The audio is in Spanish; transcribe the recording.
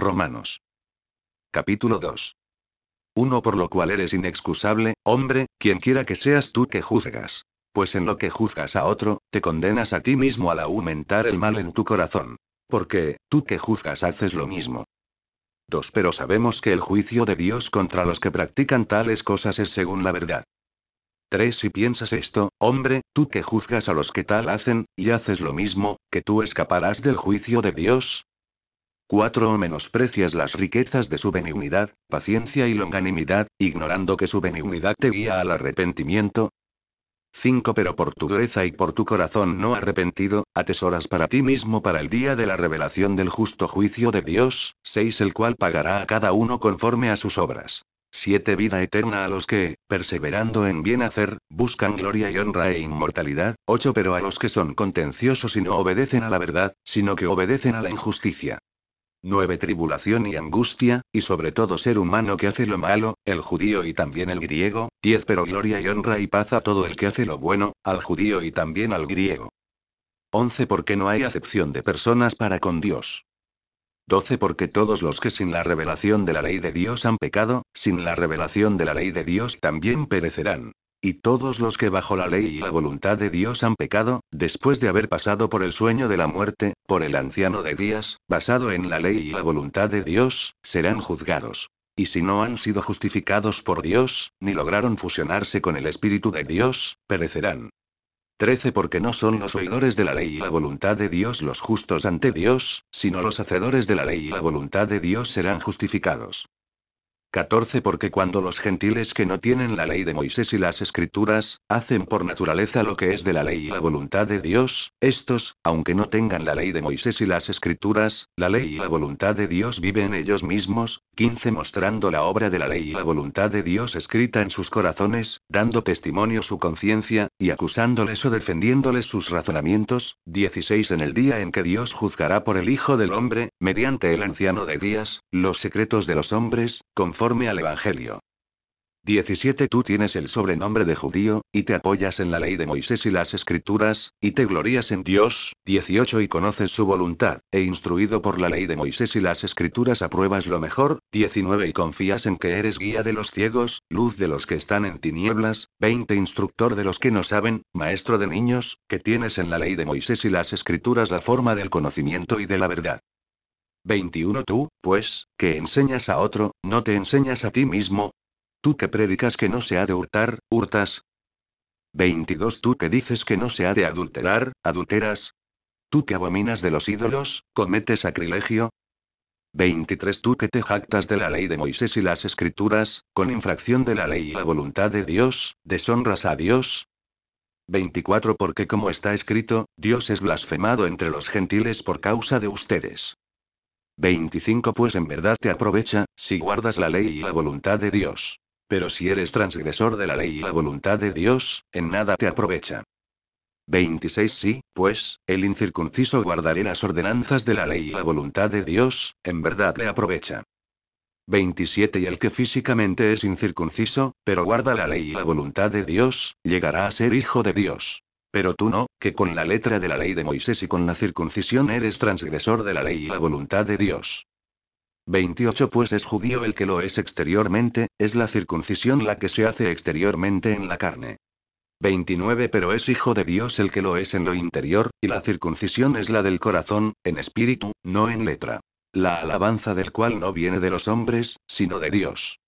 Romanos. Capítulo 2. 1 Por lo cual eres inexcusable, hombre, quien quiera que seas tú que juzgas. Pues en lo que juzgas a otro, te condenas a ti mismo al aumentar el mal en tu corazón. Porque, tú que juzgas haces lo mismo. 2 Pero sabemos que el juicio de Dios contra los que practican tales cosas es según la verdad. 3 Si piensas esto, hombre, tú que juzgas a los que tal hacen, y haces lo mismo, que tú escaparás del juicio de Dios. 4 O menosprecias las riquezas de su benignidad, paciencia y longanimidad, ignorando que su benignidad te guía al arrepentimiento. 5 Pero por tu dureza y por tu corazón no arrepentido, atesoras para ti mismo para el día de la revelación del justo juicio de Dios, 6 El cual pagará a cada uno conforme a sus obras. 7 Vida eterna a los que, perseverando en bien hacer, buscan gloria y honra e inmortalidad. 8 Pero a los que son contenciosos y no obedecen a la verdad, sino que obedecen a la injusticia. 9 Tribulación y angustia, y sobre todo ser humano que hace lo malo, el judío y también el griego. 10 Pero gloria y honra y paz a todo el que hace lo bueno, al judío y también al griego. 11 Porque no hay acepción de personas para con Dios. 12 Porque todos los que sin la revelación de la ley de Dios han pecado, sin la revelación de la ley de Dios también perecerán. Y todos los que bajo la ley y la voluntad de Dios han pecado, después de haber pasado por el sueño de la muerte, por el anciano de días, basado en la ley y la voluntad de Dios, serán juzgados. Y si no han sido justificados por Dios, ni lograron fusionarse con el Espíritu de Dios, perecerán. 13 Porque no son los oidores de la ley y la voluntad de Dios los justos ante Dios, sino los hacedores de la ley y la voluntad de Dios serán justificados. 14 Porque cuando los gentiles que no tienen la ley de Moisés y las escrituras, hacen por naturaleza lo que es de la ley y la voluntad de Dios, estos, aunque no tengan la ley de Moisés y las escrituras, la ley y la voluntad de Dios vive en ellos mismos. 15 Mostrando la obra de la ley y la voluntad de Dios escrita en sus corazones, dando testimonio su conciencia, y acusándoles o defendiéndoles sus razonamientos. 16 En el día en que Dios juzgará por el Hijo del Hombre, mediante el anciano de días, los secretos de los hombres, conforme al Evangelio. 17 Tú tienes el sobrenombre de judío, y te apoyas en la ley de Moisés y las escrituras, y te glorías en Dios. 18 Y conoces su voluntad, e instruido por la ley de Moisés y las escrituras apruebas lo mejor. 19 Y confías en que eres guía de los ciegos, luz de los que están en tinieblas. 20 Instructor de los que no saben, maestro de niños, que tienes en la ley de Moisés y las escrituras la forma del conocimiento y de la verdad. 21 Tú, pues, que enseñas a otro, no te enseñas a ti mismo. Tú que predicas que no se ha de hurtar, hurtas. 22 Tú que dices que no se ha de adulterar, adulteras. Tú que abominas de los ídolos, cometes sacrilegio. 23 Tú que te jactas de la ley de Moisés y las escrituras, con infracción de la ley y la voluntad de Dios, deshonras a Dios. 24 Porque como está escrito, Dios es blasfemado entre los gentiles por causa de ustedes. 25 Pues en verdad te aprovecha, si guardas la ley y la voluntad de Dios. Pero si eres transgresor de la ley y la voluntad de Dios, en nada te aprovecha. 26 Sí, pues, el incircunciso guardaré las ordenanzas de la ley y la voluntad de Dios, en verdad le aprovecha. 27 Y el que físicamente es incircunciso, pero guarda la ley y la voluntad de Dios, llegará a ser hijo de Dios. Pero tú no, que con la letra de la ley de Moisés y con la circuncisión eres transgresor de la ley y la voluntad de Dios. 28 Pues es judío el que lo es exteriormente, es la circuncisión la que se hace exteriormente en la carne. 29 Pero es hijo de Dios el que lo es en lo interior, y la circuncisión es la del corazón, en espíritu, no en letra. La alabanza del cual no viene de los hombres, sino de Dios.